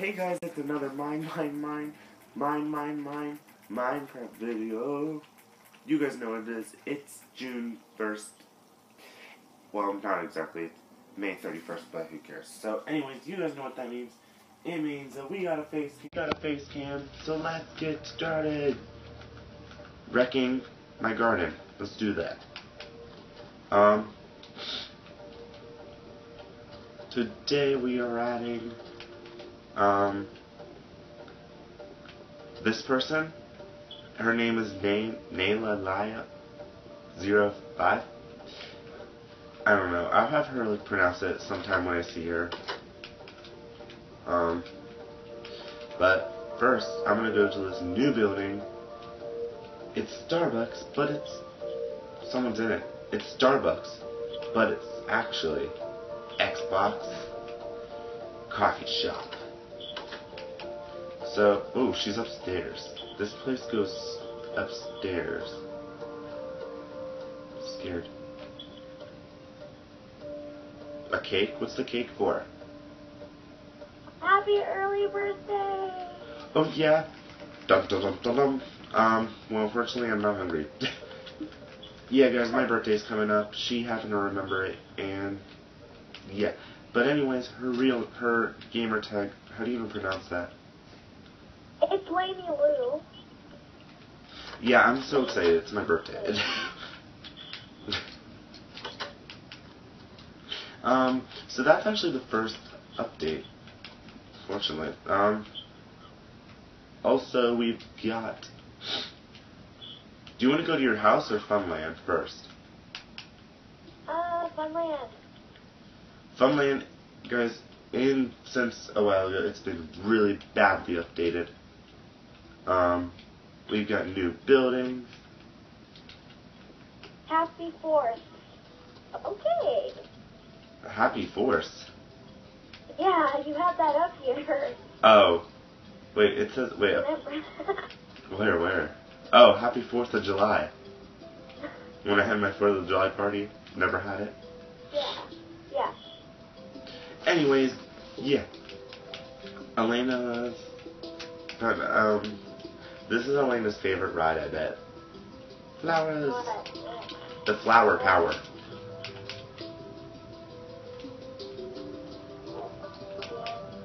Hey guys, it's another Mine, Mine, Mine, Mine, Mine, Mine, Minecraft video. You guys know what it is. It's June 1st. Well, not exactly. May 31st, but who cares. So, anyways, you guys know what that means. It means that we got a face, we got a face cam. So let's get started. Wrecking my garden. Let's do that. Um. Today we are adding um, this person, her name is Nay Nayla Laya zero five. I don't know. I'll have her like pronounce it sometime when I see her. Um, but first, I'm gonna go to this new building. It's Starbucks, but it's someone's in it. It's Starbucks, but it's actually Xbox coffee shop. So, oh, she's upstairs. This place goes upstairs. I'm scared. A cake? What's the cake for? Happy early birthday! Oh yeah. Dum dum dum dum dum. Um, well unfortunately I'm not hungry. yeah guys, my birthday's coming up. She happened to remember it and yeah. But anyways, her real her gamer tag, how do you even pronounce that? It's Lady Lou. Yeah, I'm so excited. It's my birthday. um, so that's actually the first update, fortunately. Um, also, we've got... Do you want to go to your house or Funland first? Uh, Funland. Funland, guys, in since a while ago, it's been really badly updated. Um, we've got new buildings. Happy Fourth. Okay. Happy force. Yeah, you have that up here. Oh, wait, it says wait. Where, where? Oh, happy 4th of July. When I had my 4th of July party, never had it. yeah. Yeah. Anyways, yeah. Elena's. But, um, this is Elena's favorite ride, I bet. Flowers. What? The flower power.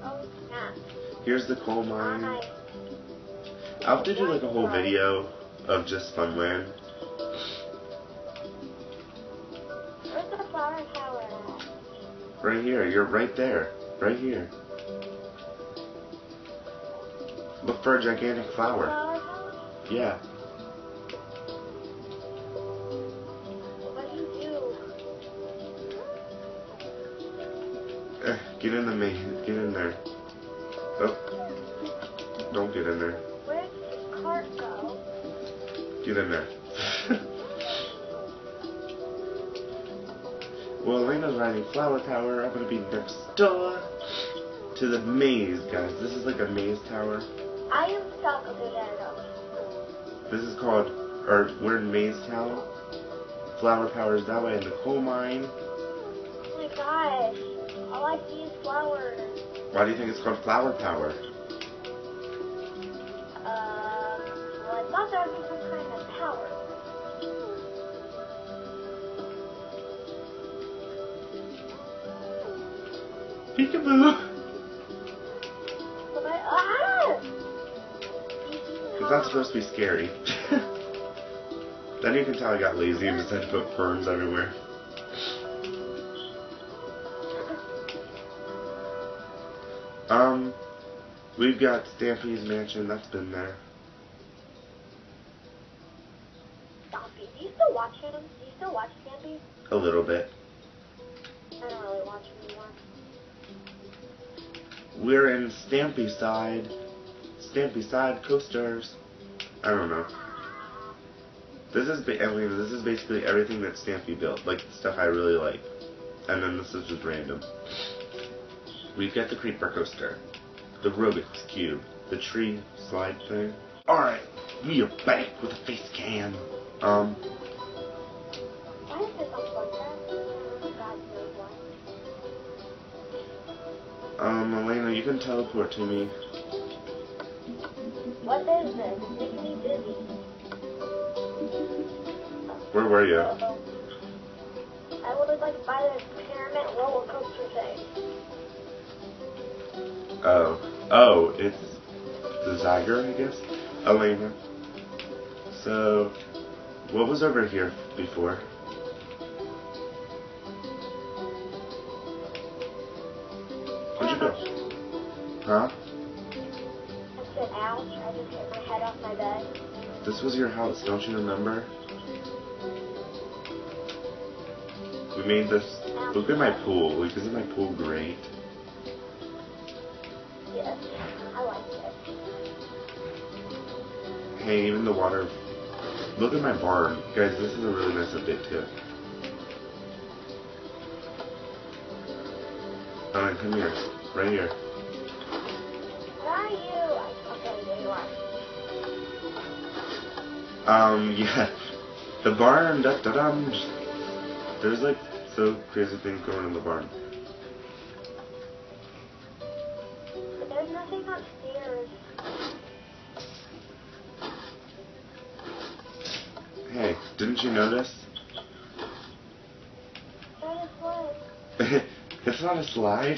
Oh. Here's the coal mine. I'll have to do like a whole video of just Funland. Where's the flower tower at? Right here, you're right there. Right here. Look for a gigantic flower. Flower tower? Yeah. What do you do? Eh, get in the main. Get in there. Oh. Don't get in there. Where did the cart go? Get in there. well, Elena's riding Flower Tower. I'm gonna be next door to the maze, guys. This is like a maze tower. I am stuck. Okay, there I go. This is called, or we're in Maze Town. Flower Power is that way in the coal mine. Oh my gosh. All I see is flowers. Why do you think it's called Flower Power? Um, well, I thought there would be some kind of power. Peekaboo! Not supposed to be scary. then you can tell I got lazy and decided to put ferns everywhere. Um, we've got Stampy's mansion. That's been there. Stampy. Do you still watch him? Do you still watch Stampy? A little bit. I don't really watch him anymore. We're in Stampy side. Stampy side coasters. I don't know. This is ba- I mean, this is basically everything that Stampy built, like stuff I really like. And then this is just random. We've got the creeper coaster, the Rubik's cube, the tree slide thing. All right, we are back with a face cam. Um. Um, Elena, you can teleport to me. What is this? It's making me dizzy. Where were you? I was like by the pyramid roller coaster thing. Oh. Oh, it's the Zyger, I guess? Elena. So, what was over here before? Where'd you go? Huh? My. This was your house, don't you remember? We made this. Look at my pool. Like, isn't my pool great? Yes, I like it. Hey, even the water. Look at my barn. Guys, this is a really nice update, too. Alright, come here. Right here. Where are you? Okay, there you are. Um, yeah. The barn, da da dum. There's like so crazy things going in the barn. But there's nothing upstairs. Hey, didn't you notice? That is what? it's not a slide.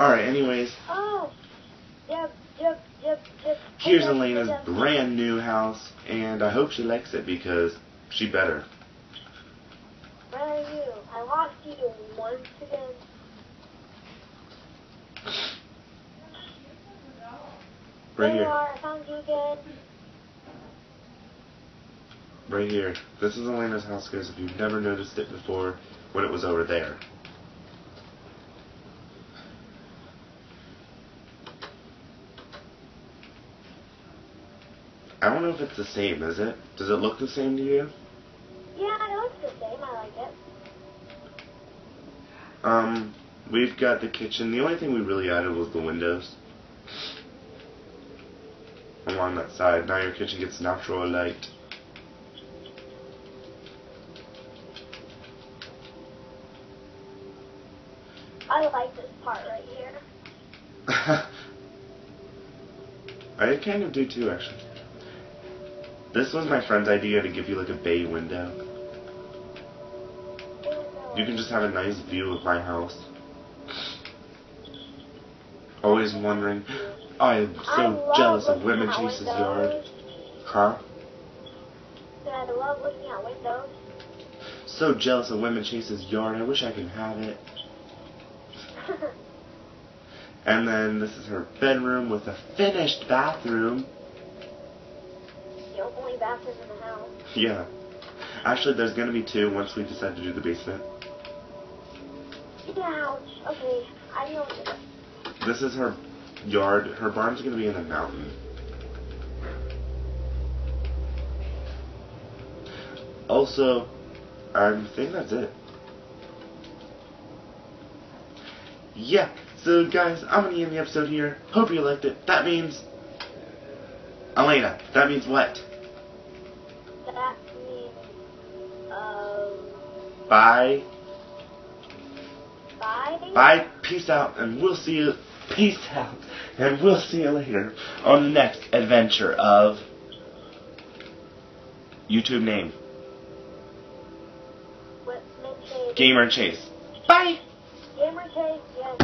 Alright, anyways, Oh! Yep. Here's Elena's brand new house, and I hope she likes it because she better. Where are you? I lost you once again. Right here. I found you again. Right here. This is Elena's house, guys, if you've never noticed it before when it was over there. I don't know if it's the same, is it? Does it look the same to you? Yeah, it looks the same. I like it. Um, we've got the kitchen. The only thing we really added was the windows. Along that side. Now your kitchen gets natural light. I like this part right here. I kind of do too, actually. This was my friend's idea to give you like a bay window. You can just have a nice view of my house. Always wondering, oh, I am so love jealous of Women Chase's yard. Huh? I love looking at windows. So jealous of Women Chase's yard. I wish I could have it. And then this is her bedroom with a finished bathroom. The only bathroom in the house. Yeah. Actually, there's gonna be two once we decide to do the basement. Ouch. Okay, I know what. This is her yard. Her barn's gonna be in a mountain. Also, I think that's it. Yeah, so guys, I'm gonna end the episode here. Hope you liked it. That means. Elena, that means what? Bye. bye. Bye. Peace out, and we'll see you. Peace out, and we'll see you later on the next adventure of YouTube name Gamer Chase. Bye. Gamer Chase, yes.